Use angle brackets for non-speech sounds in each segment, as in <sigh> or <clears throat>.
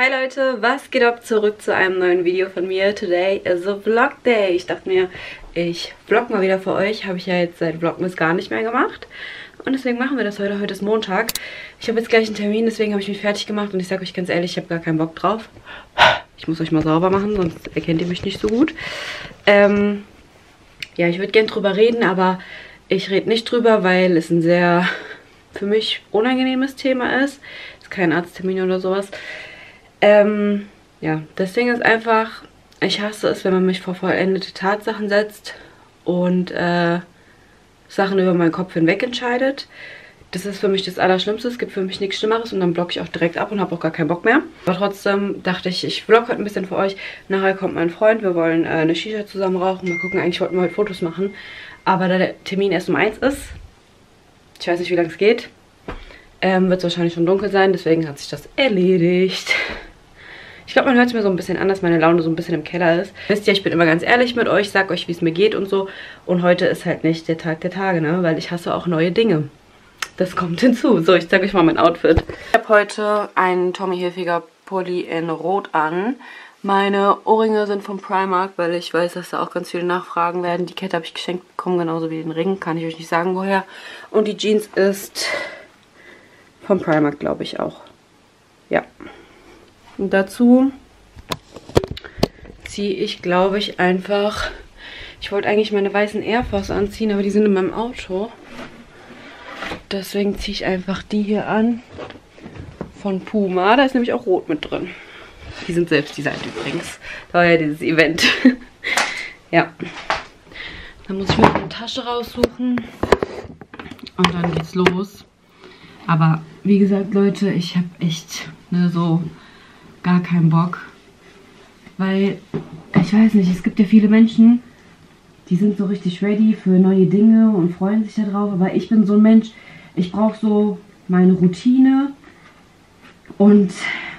Hi Leute, was geht ab? Zurück zu einem neuen Video von mir. Today is a Vlog Day. Ich dachte mir, ich vlog mal wieder für euch. Habe ich ja jetzt seit Vlogmas gar nicht mehr gemacht. Und deswegen machen wir das heute. Heute ist Montag. Ich habe jetzt gleich einen Termin, deswegen habe ich mich fertig gemacht. Und ich sage euch ganz ehrlich, ich habe gar keinen Bock drauf. Ich muss euch mal sauber machen, sonst erkennt ihr mich nicht so gut. Ähm, ja, ich würde gerne drüber reden, aber ich rede nicht drüber, weil es ein sehr für mich unangenehmes Thema ist. Es ist kein Arzttermin oder sowas. Ähm, ja, das Ding ist einfach, ich hasse es, wenn man mich vor vollendete Tatsachen setzt und äh, Sachen über meinen Kopf hinweg entscheidet. Das ist für mich das Allerschlimmste. Es gibt für mich nichts Schlimmeres und dann blocke ich auch direkt ab und habe auch gar keinen Bock mehr. Aber trotzdem dachte ich, ich vlog heute ein bisschen für euch. Nachher kommt mein Freund, wir wollen äh, eine Shisha zusammen rauchen. Mal gucken, eigentlich wollten wir heute Fotos machen. Aber da der Termin erst um 1 ist, ich weiß nicht, wie lange es geht, ähm, wird es wahrscheinlich schon dunkel sein. Deswegen hat sich das erledigt. Ich glaube, man hört es mir so ein bisschen an, dass meine Laune so ein bisschen im Keller ist. Wisst ihr, ich bin immer ganz ehrlich mit euch, sag euch, wie es mir geht und so. Und heute ist halt nicht der Tag der Tage, ne? Weil ich hasse auch neue Dinge. Das kommt <laughs> hinzu. So, ich zeige euch mal mein Outfit. Ich habe heute einen Tommy Hilfiger Pulli in Rot an. Meine Ohrringe sind vom Primark, weil ich weiß, dass da auch ganz viele Nachfragen werden. Die Kette habe ich geschenkt bekommen, genauso wie den Ring. Kann ich euch nicht sagen, woher. Und die Jeans ist vom Primark, glaube ich, auch. Ja. Und dazu ziehe ich, glaube ich, einfach... Ich wollte eigentlich meine weißen Air Force anziehen, aber die sind in meinem Auto. Deswegen ziehe ich einfach die hier an. Von Puma. Da ist nämlich auch rot mit drin. Die sind selbst designt übrigens. Da war ja dieses Event. <laughs> ja. Dann muss ich mir eine Tasche raussuchen. Und dann geht's los. Aber wie gesagt, Leute, ich habe echt ne, so gar keinen Bock. Weil, ich weiß nicht, es gibt ja viele Menschen, die sind so richtig ready für neue Dinge und freuen sich darauf. Aber ich bin so ein Mensch, ich brauche so meine Routine und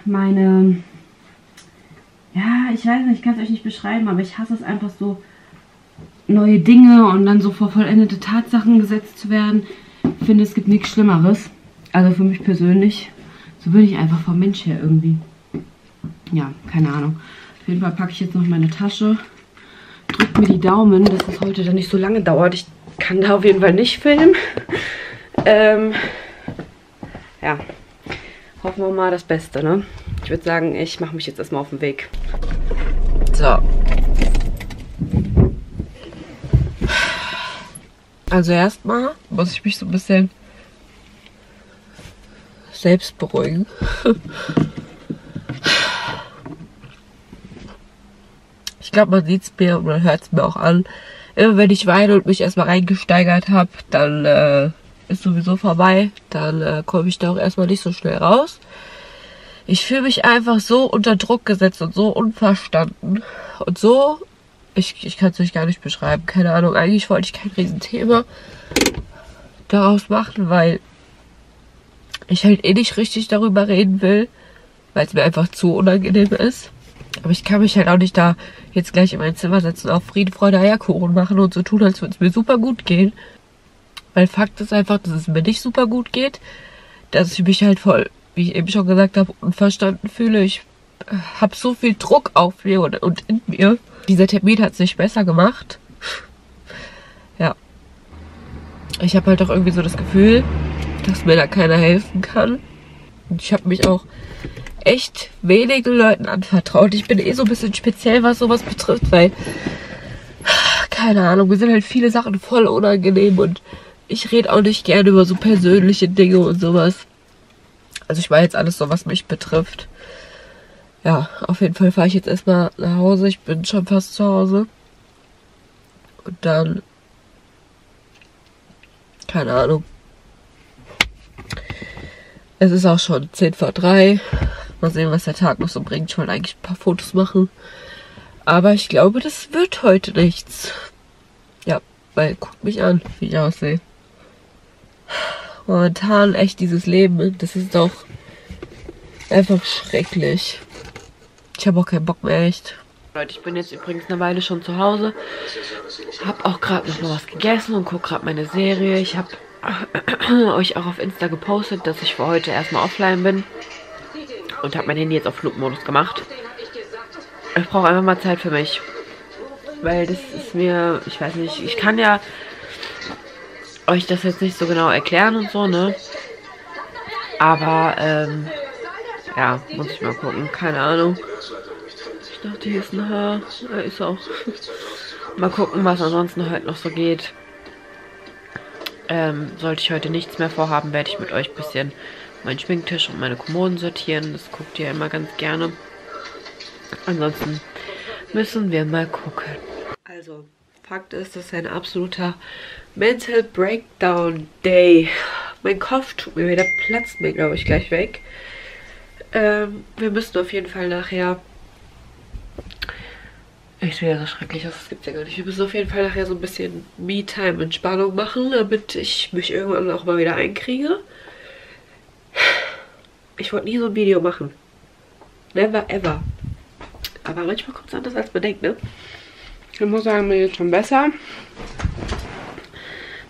meine, ja, ich weiß nicht, ich kann es euch nicht beschreiben, aber ich hasse es einfach so, neue Dinge und dann so vor vollendete Tatsachen gesetzt zu werden. Ich finde, es gibt nichts Schlimmeres. Also für mich persönlich. So bin ich einfach vom Mensch her irgendwie ja, keine Ahnung. Auf jeden Fall packe ich jetzt noch meine Tasche. Drückt mir die Daumen, dass es heute dann nicht so lange dauert. Ich kann da auf jeden Fall nicht filmen. ähm, ja, hoffen wir mal das Beste, ne? Ich würde sagen, ich mache mich jetzt erstmal auf den Weg. So. Also erstmal muss ich mich so ein bisschen selbst beruhigen. <laughs> Ich glaube, man sieht es mir und man hört es mir auch an. Immer wenn ich weine und mich erstmal reingesteigert habe, dann äh, ist sowieso vorbei. Dann äh, komme ich da auch erstmal nicht so schnell raus. Ich fühle mich einfach so unter Druck gesetzt und so unverstanden. Und so, ich, ich kann es euch gar nicht beschreiben. Keine Ahnung, eigentlich wollte ich kein Riesenthema daraus machen, weil ich halt eh nicht richtig darüber reden will, weil es mir einfach zu unangenehm ist. Aber ich kann mich halt auch nicht da jetzt gleich in mein Zimmer setzen, auf Frieden, Freude, Eierkuchen machen und so tun, als würde es mir super gut gehen. Weil Fakt ist einfach, dass es mir nicht super gut geht. Dass ich mich halt voll, wie ich eben schon gesagt habe, unverstanden fühle. Ich äh, habe so viel Druck auf mir und, und in mir. Dieser Termin hat es nicht besser gemacht. Ja. Ich habe halt auch irgendwie so das Gefühl, dass mir da keiner helfen kann. Und ich habe mich auch echt wenigen Leuten anvertraut. Ich bin eh so ein bisschen speziell, was sowas betrifft, weil, keine Ahnung, mir sind halt viele Sachen voll unangenehm und ich rede auch nicht gerne über so persönliche Dinge und sowas. Also ich war jetzt alles so, was mich betrifft. Ja, auf jeden Fall fahre ich jetzt erstmal nach Hause. Ich bin schon fast zu Hause. Und dann, keine Ahnung. Es ist auch schon 10 vor 3. Mal sehen, was der Tag noch so bringt. Ich wollte eigentlich ein paar Fotos machen. Aber ich glaube, das wird heute nichts. Ja, weil guckt mich an, wie ich aussehe. Momentan echt dieses Leben, das ist doch einfach schrecklich. Ich habe auch keinen Bock mehr, echt. Leute, ich bin jetzt übrigens eine Weile schon zu Hause. Hab auch gerade noch mal was gegessen und gucke gerade meine Serie. Ich habe <coughs> euch auch auf Insta gepostet, dass ich für heute erstmal offline bin. Und habe mein Handy jetzt auf Flugmodus gemacht. Ich brauche einfach mal Zeit für mich. Weil das ist mir, ich weiß nicht, ich kann ja euch das jetzt nicht so genau erklären und so, ne? Aber, ähm, ja, muss ich mal gucken, keine Ahnung. Ich dachte, hier ist ein Haar. Ja, ist auch. <laughs> mal gucken, was ansonsten heute noch so geht. Ähm, sollte ich heute nichts mehr vorhaben, werde ich mit euch ein bisschen meinen Schminktisch und meine Kommoden sortieren. Das guckt ihr immer ganz gerne. Ansonsten müssen wir mal gucken. Also, Fakt ist, das ist ein absoluter Mental Breakdown Day. Mein Kopf tut mir wieder, platzt mir, glaube ich, gleich weg. Ähm, wir müssen auf jeden Fall nachher Echt wieder so schrecklich aus, das gibt's ja gar nicht. Wir müssen auf jeden Fall nachher so ein bisschen Me-Time, Entspannung machen, damit ich mich irgendwann auch mal wieder einkriege. Ich wollte nie so ein Video machen. Never ever. Aber manchmal kommt es anders, als man denkt, ne? Ich muss sagen, mir geht schon besser.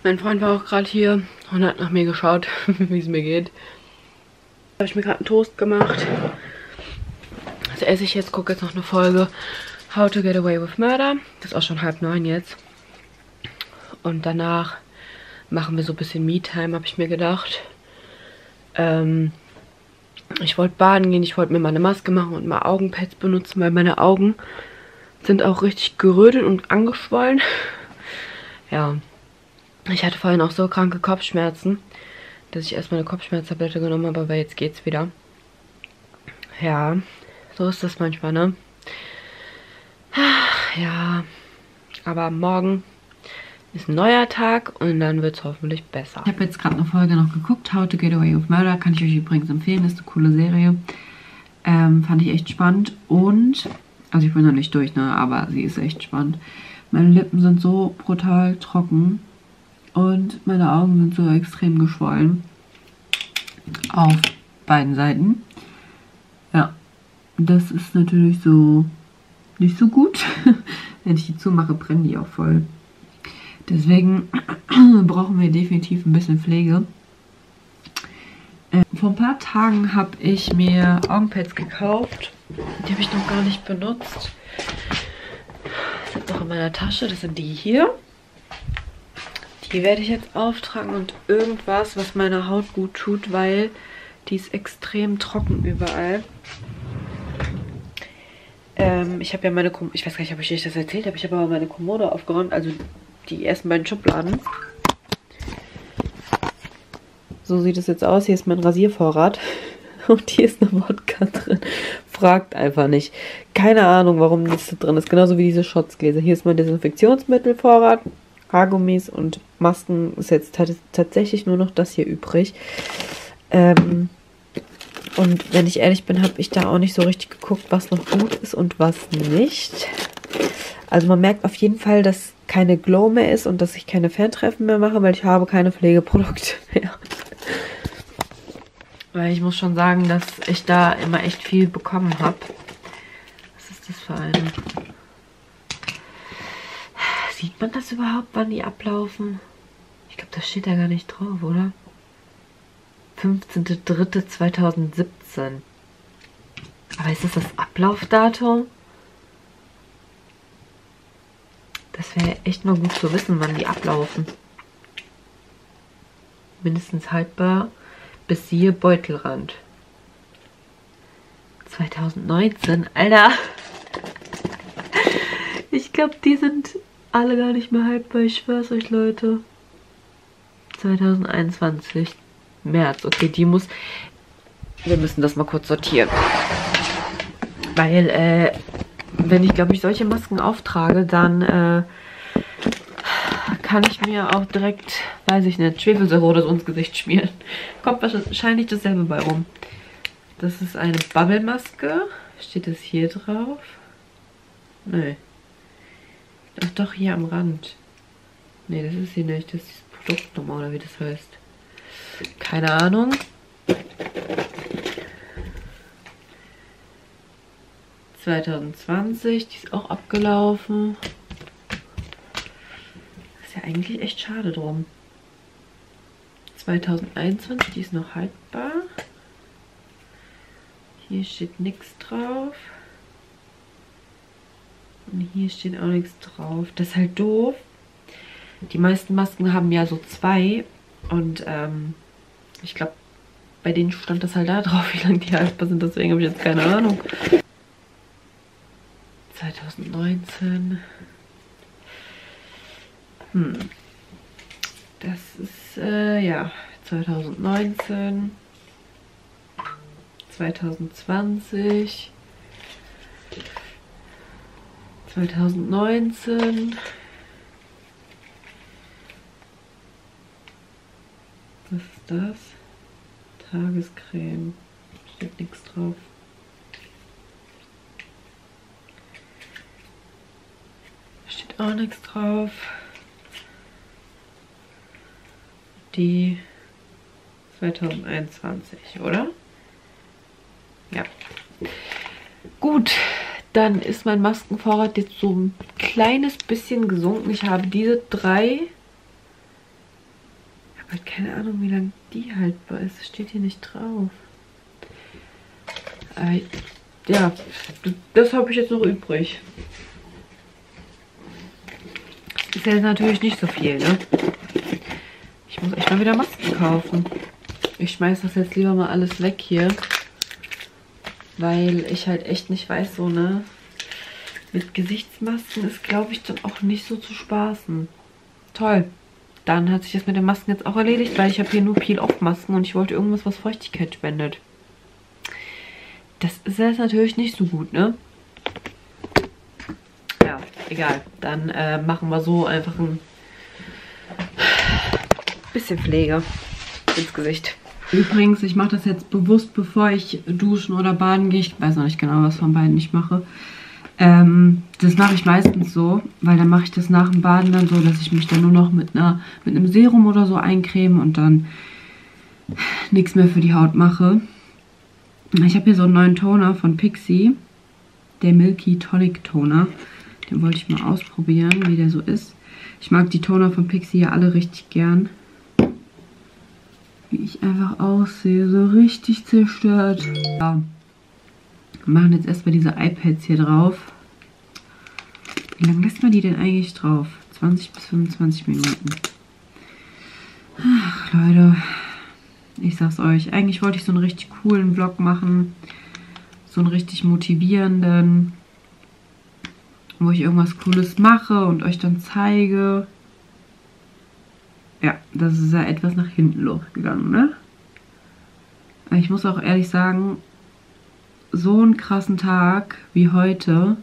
Mein Freund war auch gerade hier und hat nach mir geschaut, <laughs> wie es mir geht. Habe ich mir gerade einen Toast gemacht. Also esse ich jetzt, gucke jetzt noch eine Folge How to Get Away with Murder. Das ist auch schon halb neun jetzt. Und danach machen wir so ein bisschen Me-Time, habe ich mir gedacht. Ähm, ich wollte baden gehen, ich wollte mir mal eine Maske machen und mal Augenpads benutzen, weil meine Augen sind auch richtig gerötet und angeschwollen. <laughs> Ja, ich hatte vorhin auch so kranke Kopfschmerzen, dass ich erstmal eine Kopfschmerztablette genommen habe, aber jetzt geht's wieder. Ja, so ist das manchmal, ne? <sighs> Ja, aber morgen ist ein neuer Tag und dann wird es hoffentlich besser. Ich habe jetzt gerade eine Folge noch geguckt, How to Get Away with Murder. Kann ich euch übrigens empfehlen, ist eine coole Serie. Ähm, fand ich echt spannend und, also ich bin noch nicht durch, ne, aber sie ist echt spannend. Meine Lippen sind so brutal trocken und meine Augen sind so extrem geschwollen. Auf beiden Seiten. Ja, das ist natürlich so nicht so gut. <laughs> Wenn ich die zumache, brennen die auch voll. Deswegen <clears throat> brauchen wir definitiv ein bisschen Pflege. Äh, vor ein paar Tagen habe ich mir Augenpads gekauft. Die habe ich noch gar nicht benutzt. Sind noch in meiner Tasche. Das sind die hier. Die werde ich jetzt auftragen und irgendwas, was meiner Haut gut tut, weil die ist extrem trocken überall. Ähm, ich habe ja meine, Kom ich weiß gar nicht, ob ich euch das erzählt habe, ich habe aber meine Kommode aufgeräumt, also die ersten beiden Schubladen. So sieht es jetzt aus. Hier ist mein Rasiervorrat. <laughs> Und hier ist eine Wodka drin. Fragt einfach nicht. Keine Ahnung, warum das da drin ist. Genauso wie diese Schotzgläser. Hier ist mein Desinfektionsmittelvorrat. Haargummis und Masken ist jetzt tatsächlich nur noch das hier übrig. Ähm, und wenn ich ehrlich bin, habe ich da auch nicht so richtig geguckt, was noch gut ist und was nicht. Also man merkt auf jeden Fall, dass keine Glow mehr ist und dass ich keine Fantreffen mehr mache, weil ich habe keine Pflegeprodukte <laughs> mehr. Weil ich muss schon sagen, dass ich da immer echt viel bekommen habe. Was ist das für eine? Sieht man das überhaupt, wann die ablaufen? Ich glaube, das steht da gar nicht drauf, oder? 15.03.2017. Aber ist das das Ablaufdatum? Das wäre echt mal gut zu wissen, wann die ablaufen. Mindestens haltbar bis siehe Beutelrand. 2019, Alter. Ich glaube, die sind alle gar nicht mehr haltbar. Ich schwör's euch, Leute. 2021. März. Okay, die muss... Wir müssen das mal kurz sortieren. Weil, äh, wenn ich, glaube ich, solche Masken auftrage, dann, äh, kann ich mir auch direkt, weiß ich nicht, Schwefelsäure oder so ins Gesicht schmieren. Kommt wahrscheinlich dasselbe bei rum. Das ist eine Bubble-Maske. Steht das hier drauf? Nö. Ach doch, hier am Rand. Nee, das ist sie nicht. Das ist die Produktnummer oder wie das heißt. Keine Ahnung. ...2020, die ist auch abgelaufen. Ist ja eigentlich echt schade drum. 2021, die ist noch haltbar. Hier steht nichts drauf. Und hier steht auch nichts drauf. Das ist halt doof. Die meisten Masken haben ja so zwei. Und ähm, ich glaube, bei denen stand das halt da drauf, <laughs> wie lange die haltbar sind. Deswegen habe ich jetzt keine Ahnung. 2019. Hm. Das ist, äh, ja, 2019. 2020. 2019. Was ist das? Tagescreme. Steht nichts drauf. Steht auch nichts drauf. Die 2021, oder? Ja. Gut, dann ist mein Maskenvorrat jetzt so ein kleines bisschen gesunken. Ich habe diese drei. Ich habe halt keine Ahnung, wie lange die haltbar ist. Das steht hier nicht drauf. Äh, ja, das habe ich jetzt noch übrig. Ist jetzt natürlich nicht so viel, ne? Ich muss echt mal wieder Masken kaufen. Ich schmeiße das jetzt lieber mal alles weg hier weil ich halt echt nicht weiß, so, ne, mit Gesichtsmasken ist, glaube ich, dann auch nicht so zu spaßen. Toll. Dann hat sich das mit den Masken jetzt auch erledigt, weil ich habe hier nur Peel-Off-Masken und ich wollte irgendwas, was Feuchtigkeit spendet. Das ist jetzt natürlich nicht so gut, ne? Egal. Dann äh, machen wir so einfach ein bisschen Pflege ins Gesicht. Übrigens, ich mache das jetzt bewusst, bevor ich duschen oder baden gehe. Ich weiß noch nicht genau, was von beiden ich mache. Ähm, das mache ich meistens so, weil dann mache ich das nach dem Baden dann so, dass ich mich dann nur noch mit, einer, mit einem Serum oder so eincreme und dann nichts mehr für die Haut mache. Ich habe hier so einen neuen Toner von Pixie, der Milky Tonic Toner. Den wollte ich mal ausprobieren, wie der so ist. Ich mag die Toner von Pixie ja alle richtig gern wie ich einfach aussehe. So richtig zerstört. Ja. Wir machen jetzt erstmal diese iPads hier drauf. Wie lange lässt man die denn eigentlich drauf? 20 bis 25 Minuten. Ach, Leute. Ich sag's euch. Eigentlich wollte ich so einen richtig coolen Vlog machen. So einen richtig motivierenden. Wo ich irgendwas Cooles mache und euch dann zeige. Ja, das ist ja etwas nach hinten losgegangen, ne? Ich muss auch ehrlich sagen, so einen krassen Tag wie heute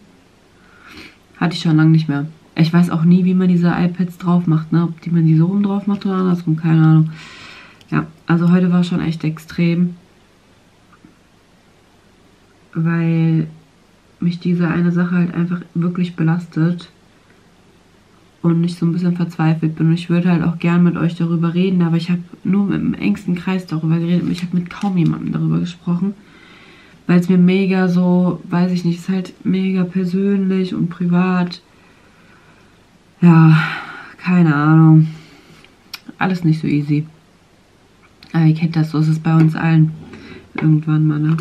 hatte ich schon lange nicht mehr. Ich weiß auch nie, wie man diese iPads drauf macht, ne? Ob die man die so rum drauf macht oder andersrum, keine Ahnung. Ja, also heute war schon echt extrem. Weil mich diese eine Sache halt einfach wirklich belastet und ich so ein bisschen verzweifelt bin. Und ich würde halt auch gern mit euch darüber reden, aber ich habe nur dem engsten Kreis darüber geredet. Ich habe mit kaum jemandem darüber gesprochen, weil es mir mega so, weiß ich nicht, ist halt mega persönlich und privat. Ja, keine Ahnung. Alles nicht so easy. Aber ihr kennt das, so ist es bei uns allen. Irgendwann mal, ne?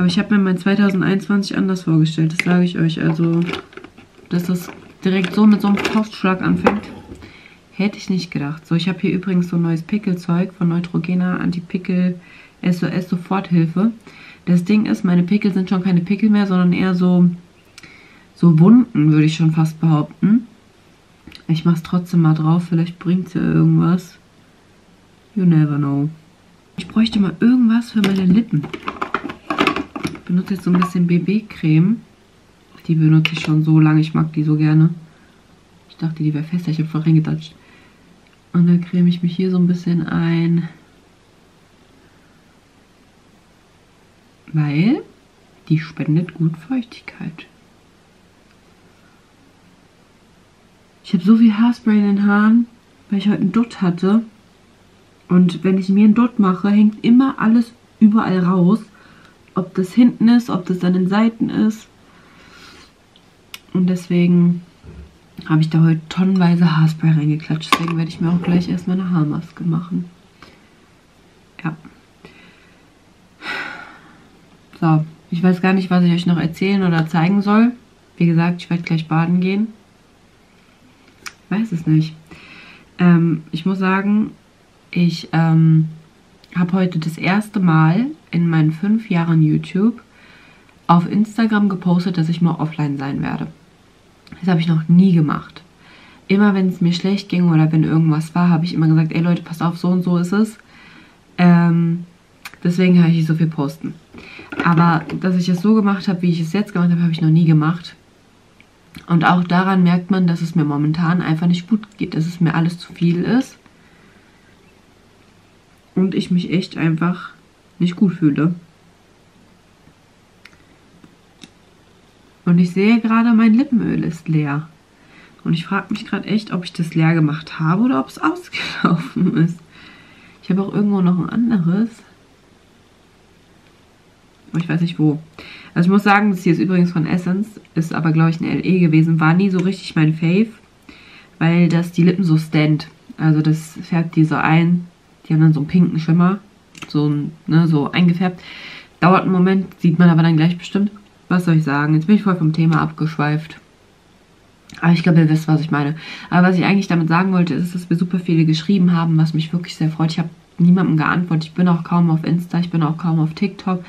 Aber ich habe mir mein 2021 anders vorgestellt, das sage ich euch. Also, dass das direkt so mit so einem Faustschlag anfängt. Hätte ich nicht gedacht. So, ich habe hier übrigens so ein neues Pickelzeug von Neutrogena Anti-Pickel SOS Soforthilfe. Das Ding ist, meine Pickel sind schon keine Pickel mehr, sondern eher so, so Wunden, würde ich schon fast behaupten. Ich mache es trotzdem mal drauf, vielleicht bringt es ja irgendwas. You never know. Ich bräuchte mal irgendwas für meine Lippen. Benutze jetzt so ein bisschen BB-Creme. Die benutze ich schon so lange. Ich mag die so gerne. Ich dachte, die wäre fester. Ich habe voll reingedatscht. Und dann creme ich mich hier so ein bisschen ein. Weil die spendet gut Feuchtigkeit. Ich habe so viel Haarspray in den Haaren, weil ich heute einen Dutt hatte. Und wenn ich mir einen Dutt mache, hängt immer alles überall raus. Ob das hinten ist, ob das an den Seiten ist. Und deswegen habe ich da heute tonnenweise Haarspray reingeklatscht. Deswegen werde ich mir auch gleich erstmal eine Haarmaske machen. Ja. So, ich weiß gar nicht, was ich euch noch erzählen oder zeigen soll. Wie gesagt, ich werde gleich baden gehen. Ich weiß es nicht. Ähm, ich muss sagen, ich ähm, habe heute das erste Mal in meinen fünf Jahren YouTube auf Instagram gepostet, dass ich mal offline sein werde. Das habe ich noch nie gemacht. Immer wenn es mir schlecht ging oder wenn irgendwas war, habe ich immer gesagt, ey Leute, passt auf, so und so ist es. Ähm, deswegen habe ich nicht so viel posten. Aber dass ich es so gemacht habe, wie ich es jetzt gemacht habe, habe ich noch nie gemacht. Und auch daran merkt man, dass es mir momentan einfach nicht gut geht, dass es mir alles zu viel ist. Und ich mich echt einfach nicht gut fühle. Und ich sehe gerade, mein Lippenöl ist leer. Und ich frage mich gerade echt, ob ich das leer gemacht habe oder ob es <laughs> ausgelaufen ist. Ich habe auch irgendwo noch ein anderes. Aber ich weiß nicht wo. Also ich muss sagen, das hier ist übrigens von Essence. Ist aber, glaube ich, ein LE gewesen. War nie so richtig mein Fave. Weil das die Lippen so stand. Also das färbt die so ein. Die haben dann so einen pinken Schimmer. So, ne, so eingefärbt. Dauert einen Moment, sieht man aber dann gleich bestimmt. Was soll ich sagen? Jetzt bin ich voll vom Thema abgeschweift. Aber ich glaube, ihr wisst, was ich meine. Aber was ich eigentlich damit sagen wollte, ist, dass wir super viele geschrieben haben, was mich wirklich sehr freut. Ich habe niemandem geantwortet. Ich bin auch kaum auf Insta, ich bin auch kaum auf TikTok.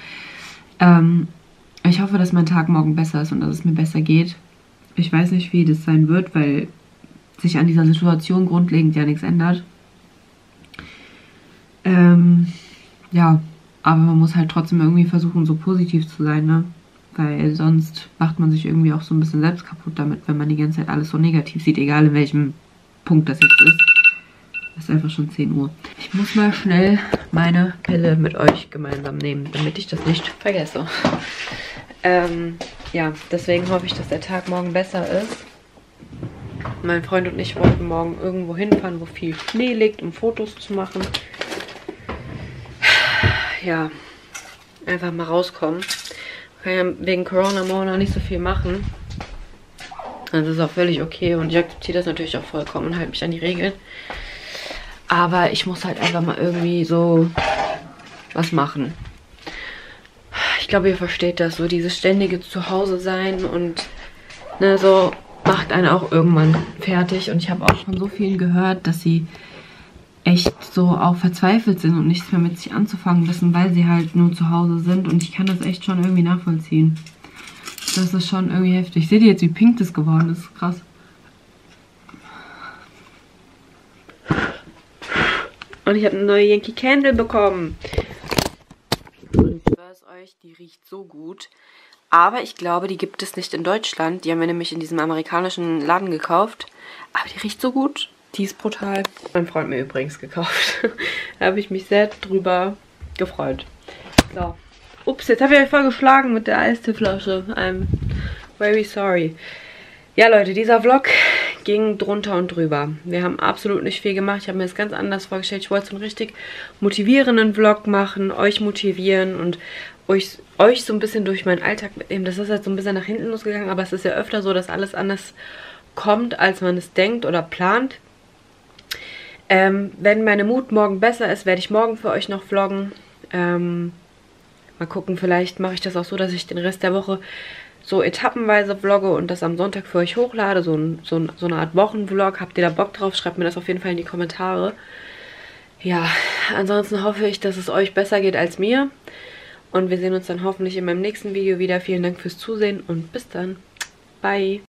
Ähm, ich hoffe, dass mein Tag morgen besser ist und dass es mir besser geht. Ich weiß nicht, wie das sein wird, weil sich an dieser Situation grundlegend ja nichts ändert. Ähm, ja, aber man muss halt trotzdem irgendwie versuchen, so positiv zu sein, ne? Weil sonst macht man sich irgendwie auch so ein bisschen selbst kaputt damit, wenn man die ganze Zeit alles so negativ sieht, egal in welchem Punkt das jetzt ist. Es ist einfach schon 10 Uhr. Ich muss mal schnell meine Pille mit euch gemeinsam nehmen, damit ich das nicht vergesse. Ähm, ja, deswegen hoffe ich, dass der Tag morgen besser ist. Mein Freund und ich wollten morgen irgendwo hinfahren, wo viel Schnee liegt, um Fotos zu machen. Ja, einfach mal rauskommen kann ja wegen Corona noch nicht so viel machen. Das ist auch völlig okay und ich akzeptiere das natürlich auch vollkommen und halte mich an die Regeln. Aber ich muss halt einfach mal irgendwie so was machen. Ich glaube, ihr versteht das, so dieses ständige Zuhause sein und ne, so macht einen auch irgendwann fertig. Und ich habe auch von so vielen gehört, dass sie echt so auch verzweifelt sind und nichts mehr mit sich anzufangen wissen, weil sie halt nur zu Hause sind. Und ich kann das echt schon irgendwie nachvollziehen. Das ist schon irgendwie heftig. Seht ihr jetzt, wie pink das geworden ist? Krass. Und ich habe eine neue Yankee Candle bekommen. Und ich schwör's euch, die riecht so gut. Aber ich glaube, die gibt es nicht in Deutschland. Die haben wir nämlich in diesem amerikanischen Laden gekauft. Aber die riecht so gut. Die ist brutal. Mein Freund mir übrigens gekauft. <laughs> da habe ich mich sehr drüber gefreut. So. Ups, jetzt habe ich euch voll geschlagen mit der Eisteeflasche. I'm very sorry. Ja, Leute, dieser Vlog ging drunter und drüber. Wir haben absolut nicht viel gemacht. Ich habe mir das ganz anders vorgestellt. Ich wollte so einen richtig motivierenden Vlog machen, euch motivieren und euch, euch so ein bisschen durch meinen Alltag mitnehmen. Das ist halt so ein bisschen nach hinten losgegangen, aber es ist ja öfter so, dass alles anders kommt, als man es denkt oder plant. Ähm, wenn meine Mut morgen besser ist, werde ich morgen für euch noch vloggen. Ähm, mal gucken, vielleicht mache ich das auch so, dass ich den Rest der Woche so etappenweise vlogge und das am Sonntag für euch hochlade. So, ein, so, ein, so eine Art Wochenvlog. Habt ihr da Bock drauf? Schreibt mir das auf jeden Fall in die Kommentare. Ja, ansonsten hoffe ich, dass es euch besser geht als mir. Und wir sehen uns dann hoffentlich in meinem nächsten Video wieder. Vielen Dank fürs Zusehen und bis dann. Bye.